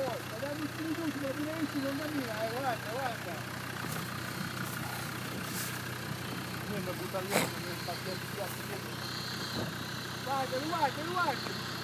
Oh, ma dammi guarda, guarda. Io mi butto lì, mi faccio il. Guarda, guarda, guarda.